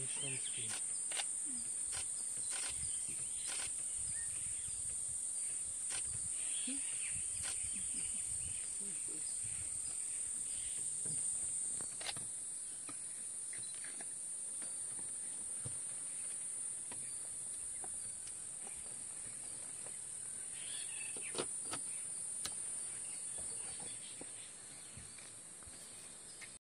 miesiączki